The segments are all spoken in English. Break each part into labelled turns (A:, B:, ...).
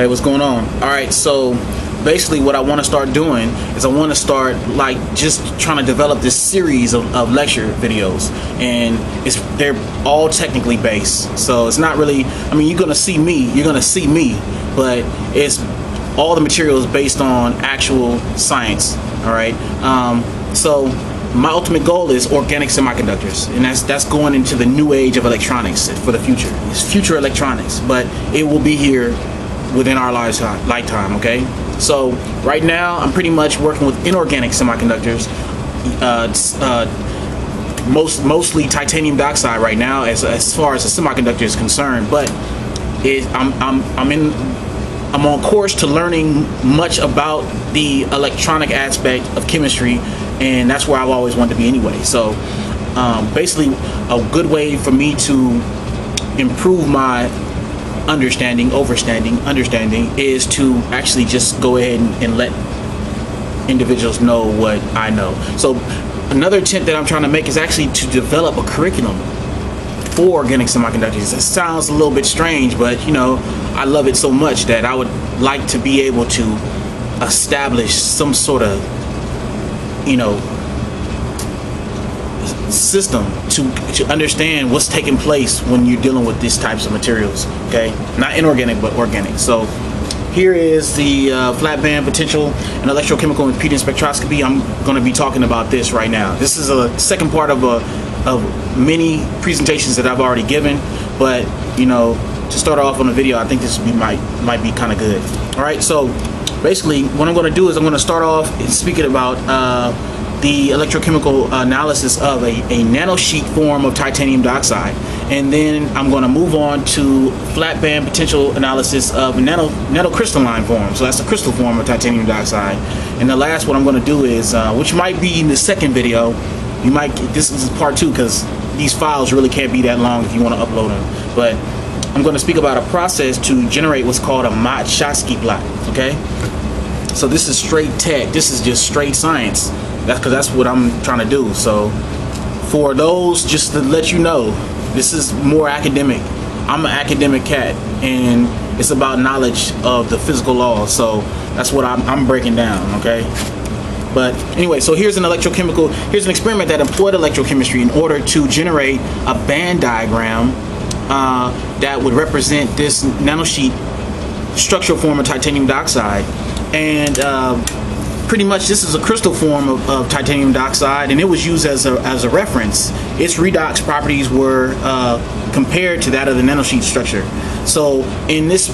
A: Hey, what's going on? All right, so basically what I want to start doing is I want to start like just trying to develop this series of, of lecture videos. And it's they're all technically based so it's not really I mean you're gonna see me you're gonna see me but it's all the materials based on actual science all right? Um, so my ultimate goal is organic semiconductors and that's that's going into the new age of electronics for the future. It's future electronics but it will be here within our lifetime lifetime okay? So right now i'm pretty much working with inorganic semiconductors uh, uh, most mostly titanium dioxide right now as, as far as the semiconductor is concerned but it, I'm, I'm, I'm in I'm on course to learning much about the electronic aspect of chemistry and that's where I've always wanted to be anyway. So um, basically a good way for me to improve my understanding, overstanding, understanding is to actually just go ahead and, and let individuals know what I know. So another attempt that I'm trying to make is actually to develop a curriculum for organic semiconductors. It sounds a little bit strange, but you know, I love it so much that I would like to be able to establish some sort of, you know, system to to understand what's taking place when you're dealing with these types of materials. Okay, not inorganic but organic. So here is the uh, flat band potential and electrochemical impedance spectroscopy. I'm going to be talking about this right now. This is a second part of a of many presentations that I've already given, but you know to start off on the video, I think this be, might might be kind of good. All right, so basically what I'm going to do is I'm going to start off speaking about. Uh, the electrochemical analysis of a, a nanosheet form of titanium dioxide. And then I'm going to move on to flat band potential analysis of nano, nanocrystalline form. So that's the crystal form of titanium dioxide. And the last one I'm going to do is, uh, which might be in the second video, you might, this is part two because these files really can't be that long if you want to upload them. But I'm going to speak about a process to generate what's called a Mott-Schottky plot, okay? So this is straight tech. This is just straight science. That's because that's what I'm trying to do. So for those, just to let you know, this is more academic. I'm an academic cat, and it's about knowledge of the physical laws. So that's what I'm, I'm breaking down. Okay. But anyway, so here's an electrochemical, here's an experiment that employed electrochemistry in order to generate a band diagram uh, that would represent this nanosheet structural form of titanium dioxide. And uh, pretty much this is a crystal form of, of, titanium dioxide and it was used as a, as a reference. Its redox properties were uh, compared to that of the nanosheet structure. So in this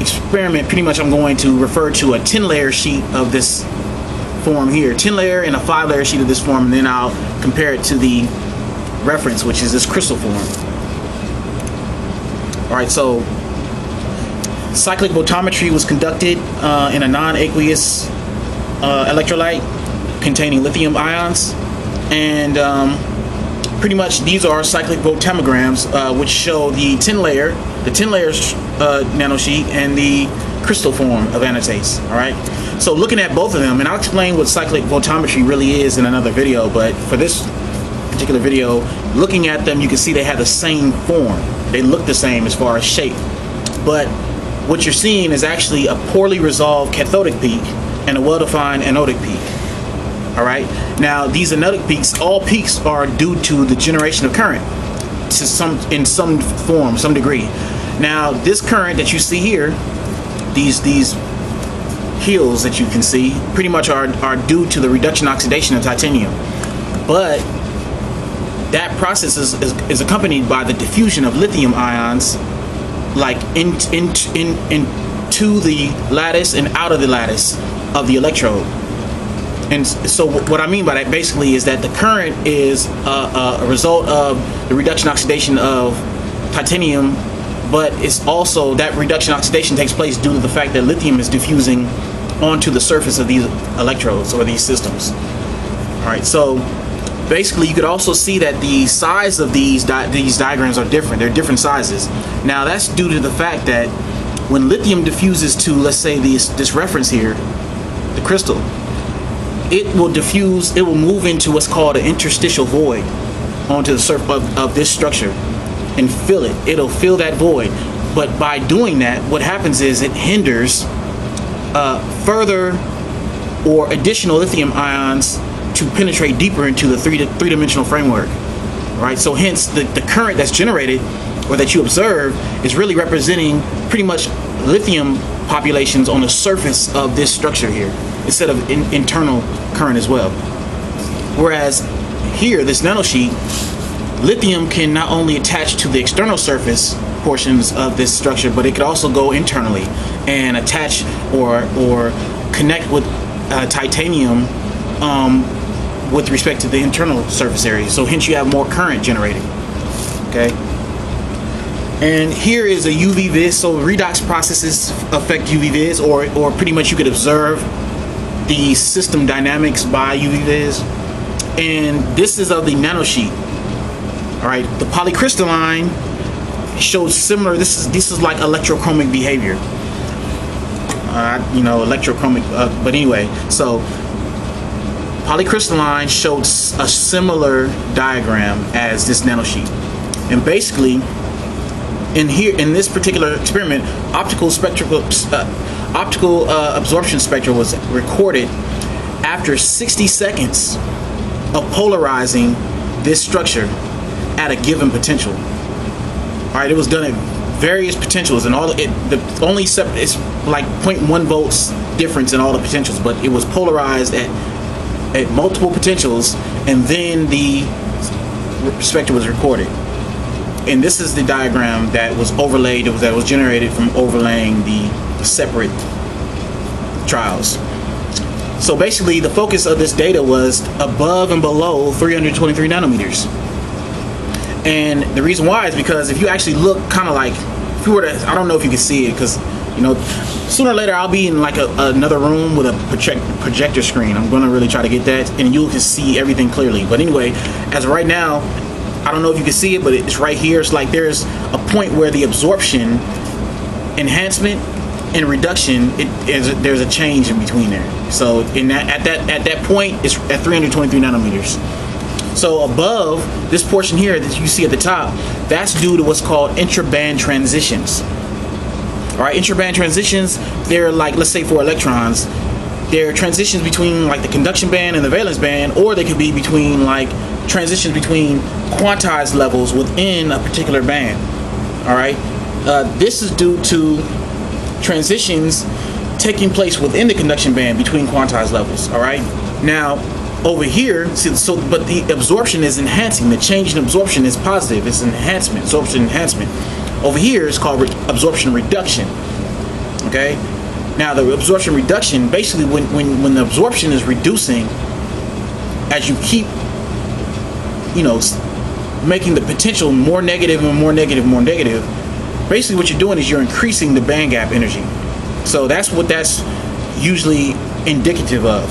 A: experiment, pretty much I'm going to refer to a 10 layer sheet of this form here. 10 layer and a 5 layer sheet of this form and then I'll compare it to the reference which is this crystal form. Alright, so cyclic voltammetry was conducted uh, in a non-aqueous uh, electrolyte containing lithium ions. And um, pretty much these are cyclic voltammograms uh, which show the 10 layer the 10 layers uh, nanosheet and the crystal form of anatase all right so looking at both of them and I'll explain what cyclic voltammetry really is in another video but for this particular video looking at them you can see they have the same form. They look the same as far as shape. But what you're seeing is actually a poorly resolved cathodic peak and a well-defined anodic peak. All right. Now these anodic peaks, all peaks are due to the generation of current to some in some form, some degree. Now this current that you see here, these these hills that you can see, pretty much are are due to the reduction oxidation of titanium. But that process is, is, is accompanied by the diffusion of lithium ions like in in in into the lattice and out of the lattice of the electrode. And so what I mean by that basically is that the current is a, a result of the reduction oxidation of titanium, but it's also that reduction oxidation takes place due to the fact that lithium is diffusing onto the surface of these electrodes or these systems. All right, so basically you could also see that the size of these di these diagrams are different. They're different sizes. Now that's due to the fact that when lithium diffuses to let's say this this reference here, the crystal, it will diffuse, it will move into what's called an interstitial void onto the surface of, of this structure and fill it. It'll fill that void. But by doing that, what happens is it hinders uh, further or additional lithium ions to penetrate deeper into the three three dimensional framework. Right. So hence the, the current that's generated or that you observe is really representing pretty much lithium populations on the surface of this structure here instead of in, internal current as well. Whereas here, this nanosheet, lithium can not only attach to the external surface portions of this structure, but it could also go internally and attach or or connect with uh, titanium um, with respect to the internal surface area. So hence you have more current generating. Okay. And here is a UV vis. So redox processes affect UV vis, or or pretty much you could observe the system dynamics by UV vis. And this is of the nanosheet. All right, the polycrystalline shows similar. This is this is like electrochromic behavior. Uh, you know, electrochromic. Uh, but anyway, so polycrystalline showed a similar diagram as this nanosheet, and basically in here in this particular experiment, optical spectral uh, optical uh, absorption spectra was recorded after 60 seconds of polarizing this structure at a given potential. All right, it was done at various potentials, and all it the only separate it's like 0.1 volts difference in all the potentials, but it was polarized at at multiple potentials, and then the spectra was recorded and this is the diagram that was overlaid that was generated from overlaying the separate trials. So basically the focus of this data was above and below 323 nanometers. And the reason why is because if you actually look kind of like if you were to i don't know if you can see it because you know sooner or later i'll be in like a, another room with a project, projector screen. I'm going to really try to get that and you can see everything clearly. But anyway as right now I don't know if you can see it, but it's right here. It's like there's a point where the absorption enhancement and reduction it is there's a change in between there. So in that at that at that point it's at 323 nanometers. So above this portion here that you see at the top, that's due to what's called intraband transitions. All right, intraband transitions, they're like let's say for electrons, they're transitions between like the conduction band and the valence band, or they could be between like transitions between quantized levels within a particular band. All right, uh, this is due to transitions taking place within the conduction band between quantized levels. All right, now over here, see, so but the absorption is enhancing. The change in absorption is positive. It's an enhancement, absorption enhancement. Over here is called re absorption reduction. Okay, now the absorption reduction, basically, when when when the absorption is reducing, as you keep you know, making the potential more negative and more negative, more negative, basically what you're doing is you're increasing the band gap energy. So that's what that's usually indicative of.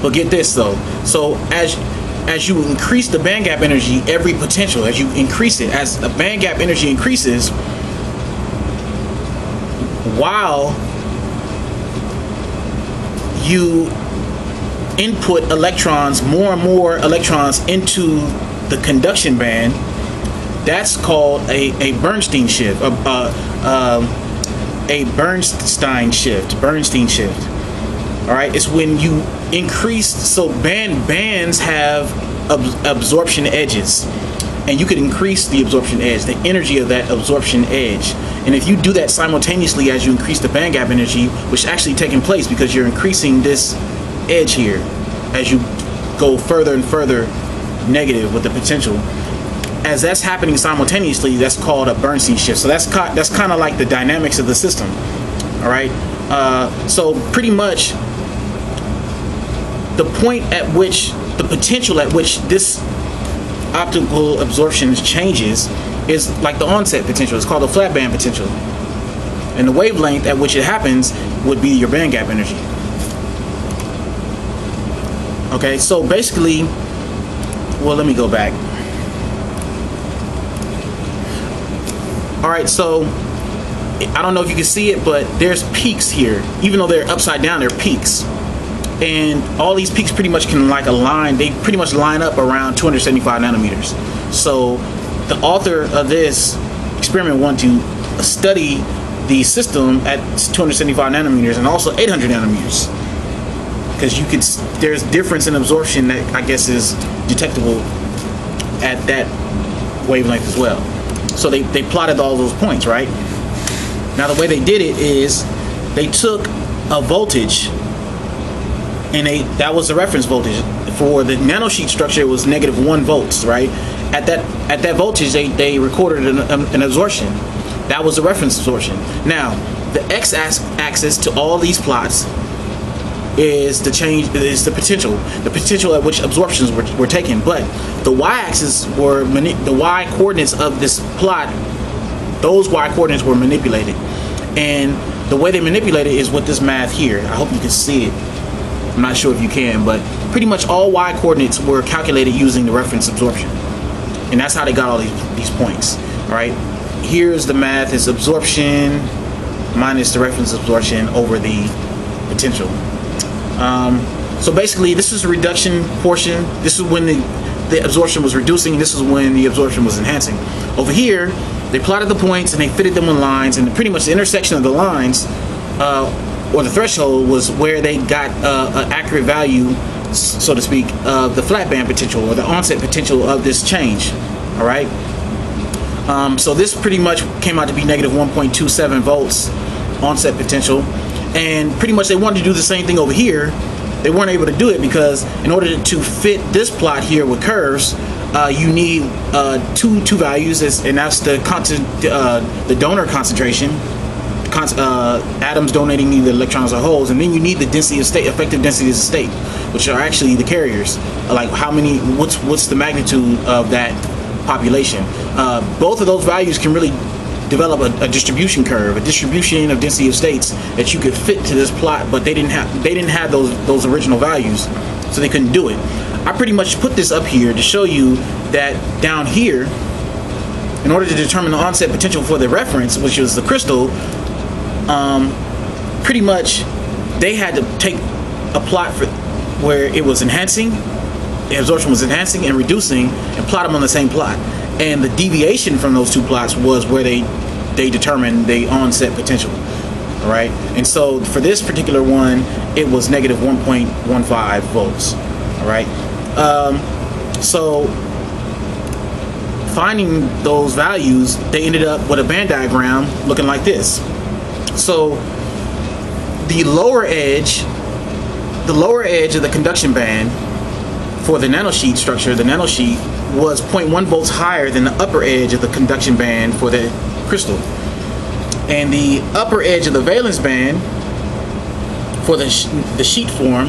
A: But get this though. So as as you increase the band gap energy, every potential, as you increase it, as the band gap energy increases, while you input electrons, more and more electrons into the conduction band, that's called a, a Burstein shift, a, a, um, a Burstein shift, Burstein shift. All right, it's when you increase, so band bands have ab- absorption edges, and you could increase the absorption edge, the energy of that absorption edge. And if you do that simultaneously as you increase the band gap energy, which actually taking place because you're increasing this edge here as you go further and further negative with the potential. As that's happening simultaneously, that's called a Burstein shift. So that's that's kind of like the dynamics of the system. All right. Uh, so pretty much the point at which the potential at which this optical absorption changes is like the onset potential. It's called the flat band potential. And the wavelength at which it happens would be your band gap energy. Okay, so basically, well, let me go back. All right, so I don't know if you can see it, but there's peaks here. Even though they're upside down, they're peaks. And all these peaks pretty much can like align, they pretty much line up around 275 nanometers. So the author of this experiment wanted to study the system at 275 nanometers and also 800 nanometers because you could there's difference in absorption that I guess is detectable at that wavelength as well. So they, they plotted all those points, right? Now the way they did it is they took a voltage and they that was the reference voltage for the nanosheet structure it was negative one volts right at that at that voltage they, they recorded an, an absorption that was the reference absorption now the x-axis to all these plots is the change is the potential the potential at which absorptions were, were taken but the y-axis were the y coordinates of this plot those y coordinates were manipulated and the way they manipulate it is with this math here. I hope you can see it. I'm not sure if you can, but pretty much all y coordinates were calculated using the reference absorption. And that's how they got all these, these points, right? Here's the math, is absorption minus the reference absorption over the potential. Um, so basically, this is the reduction portion. This is when the, the absorption was reducing. This is when the absorption was enhancing. Over here, they plotted the points and they fitted them on lines, and pretty much the intersection of the lines, uh, or the threshold, was where they got uh, an accurate value, so to speak, of the flat band potential or the onset potential of this change. All right. Um, so this pretty much came out to be negative 1.27 volts onset potential, and pretty much they wanted to do the same thing over here. They weren't able to do it because in order to fit this plot here with curves, uh, you need uh, two two values, and that's the constant uh, the donor concentration, con uh, atoms donating either electrons or holes, and then you need the density of state, effective density of state, which are actually the carriers. Like how many, what's what's the magnitude of that population? Uh, both of those values can really develop a, a, distribution curve, a distribution of density of states that you could fit to this plot, but they didn't have they didn't have those those original values, so they couldn't do it. I pretty much put this up here to show you that down here, in order to determine the onset potential for the reference, which was the crystal, um, pretty much they had to take a plot for where it was enhancing, the absorption was enhancing and reducing, and plot them on the same plot. And the deviation from those two plots was where they they determined the onset potential. Right, and so for this particular one, it was negative 1.15 volts. All right, um, so finding those values, they ended up with a band diagram looking like this. So the lower edge, the lower edge of the conduction band for the nanosheet structure, the nanosheet was 0.1 volts higher than the upper edge of the conduction band for the crystal. And the upper edge of the valence band for the, sh the sheet form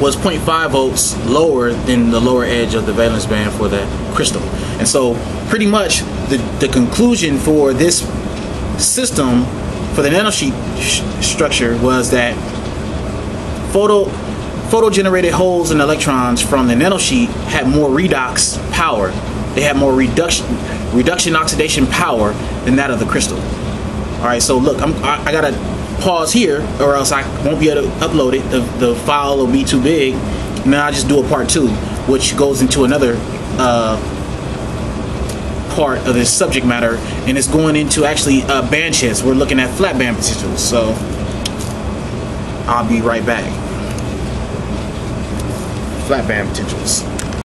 A: was 0.5 volts lower than the lower edge of the valence band for the crystal. And so pretty much the, the conclusion for this system for the nanosheet structure was that photo photo generated holes and electrons from the nanosheet had more redox power. They had more reduction reduction oxidation power than that of the crystal. All right, so look, I'm, I, I gotta pause here or else I won't be able to upload it. The, the file will be too big. Then I'll just do a part two, which goes into another uh, part of this subject matter, and it's going into actually uh, band sheds. We're looking at flat band potentials. So I'll be right back. Flat band potentials.